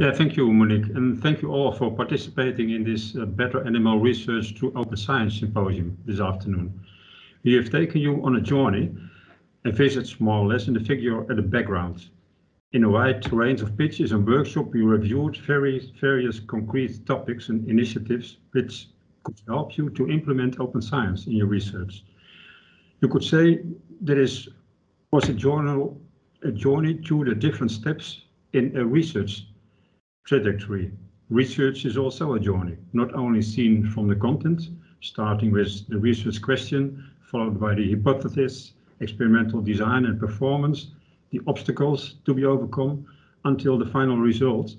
Yeah, thank you, Monique, and thank you all for participating in this uh, Better Animal Research through Open Science Symposium this afternoon. We have taken you on a journey and visit more or less in the figure at the background. In a wide range of pitches and workshops, we reviewed various, various concrete topics and initiatives which could help you to implement open science in your research. You could say there is was a journal a journey through the different steps in a research trajectory. Research is also a journey, not only seen from the content, starting with the research question, followed by the hypothesis, experimental design and performance, the obstacles to be overcome until the final results,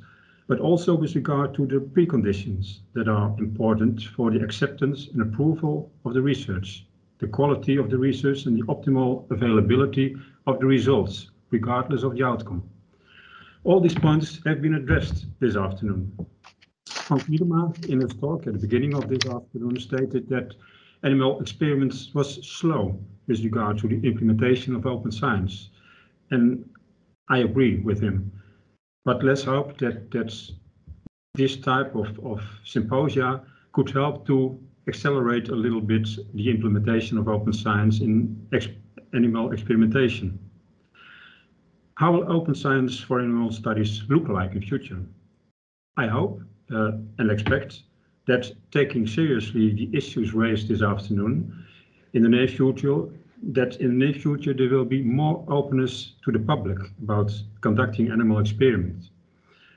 but also with regard to the preconditions that are important for the acceptance and approval of the research, the quality of the research and the optimal availability of the results, regardless of the outcome. All these points have been addressed this afternoon. Frank Miedema, in his talk at the beginning of this afternoon, stated that animal experiments was slow with regard to the implementation of open science. And I agree with him. But let's hope that that's, this type of, of symposia could help to accelerate a little bit the implementation of open science in ex animal experimentation. How will open science for animal studies look like in future? I hope uh, and expect that taking seriously the issues raised this afternoon in the near future that in the near future there will be more openness to the public about conducting animal experiments.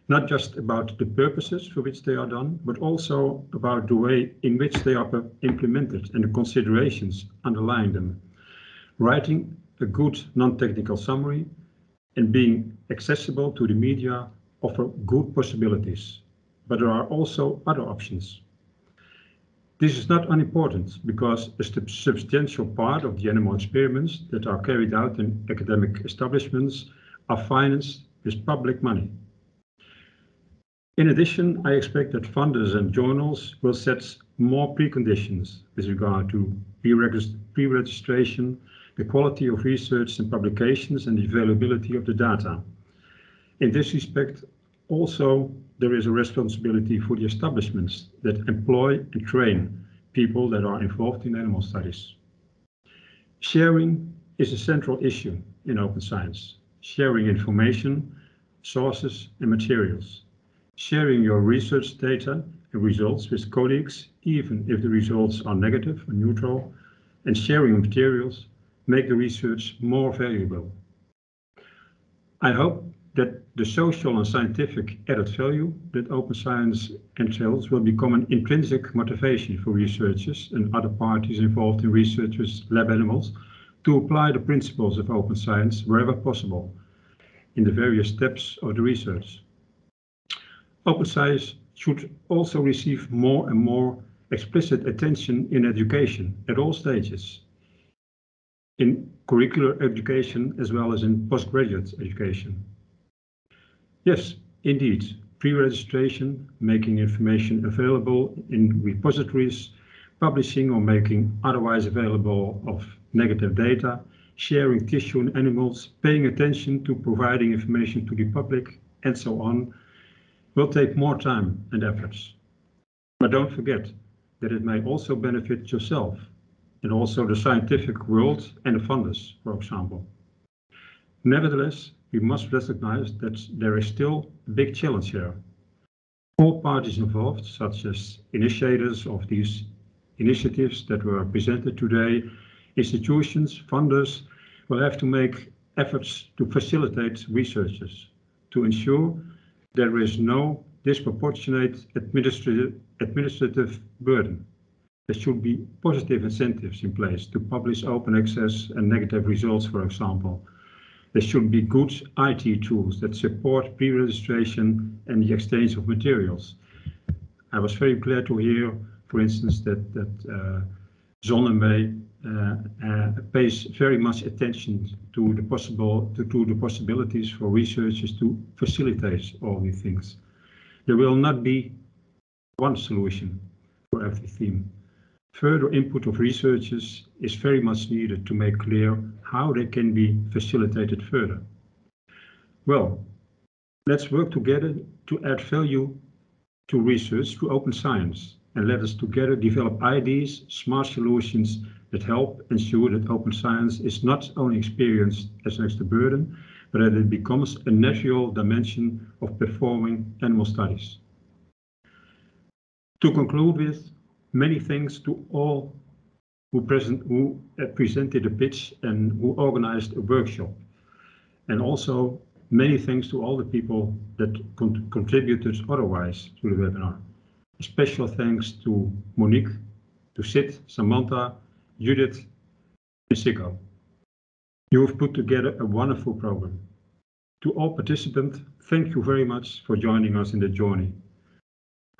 Not just about the purposes for which they are done, but also about the way in which they are implemented and the considerations underlying them. Writing a good non-technical summary and being accessible to the media offer good possibilities, but there are also other options. This is not unimportant because a substantial part of the animal experiments that are carried out in academic establishments are financed with public money. In addition, I expect that funders and journals will set more preconditions with regard to pre-registration, the quality of research and publications and the availability of the data. In this respect, also there is a responsibility for the establishments that employ and train people that are involved in animal studies. Sharing is a central issue in open science. Sharing information, sources and materials. Sharing your research data and results with colleagues, even if the results are negative or neutral, and sharing materials make the research more valuable. I hope that the social and scientific added value that open science entails will become an intrinsic motivation for researchers and other parties involved in research with lab animals to apply the principles of open science wherever possible in the various steps of the research. Open science should also receive more and more explicit attention in education at all stages, in curricular education as well as in postgraduate education. Yes, indeed. Pre-registration, making information available in repositories, publishing or making otherwise available of negative data, sharing tissue in animals, paying attention to providing information to the public, and so on, will take more time and efforts. But don't forget that it may also benefit yourself and also the scientific world and the funders, for example. Nevertheless, we must recognize that there is still a big challenge here. All parties involved, such as initiators of these initiatives that were presented today, institutions, funders, will have to make efforts to facilitate researchers, to ensure there is no disproportionate administrative, administrative burden. There should be positive incentives in place to publish open access and negative results, for example, there should be good IT tools that support pre-registration and the exchange of materials. I was very glad to hear, for instance, that, that uh, uh, uh, pays very much attention to the possible to, to the possibilities for researchers to facilitate all these things. There will not be one solution for every theme. Further input of researchers is very much needed to make clear how they can be facilitated further. Well, Let's work together to add value to research through open science and let us together develop ideas, smart solutions that help ensure that open science is not only experienced as an extra burden, but that it becomes a natural dimension of performing animal studies. To conclude with, many thanks to all who, present, who presented a pitch and who organized a workshop. And also many thanks to all the people that con contributed otherwise to the webinar. A special thanks to Monique, to Sid, Samantha, Judith, and Siggo. You have put together a wonderful program. To all participants, thank you very much for joining us in the journey.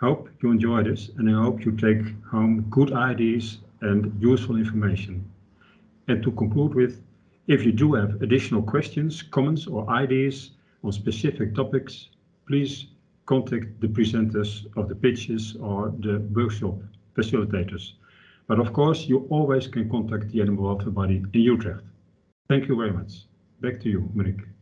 Hope you enjoy this and I hope you take home good ideas and useful information. And to conclude with, if you do have additional questions, comments or ideas on specific topics, please contact the presenters of the pitches or the workshop facilitators. But of course, you always can contact the Animal Welfare Body in Utrecht. Thank you very much. Back to you, Monique.